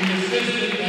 the assistant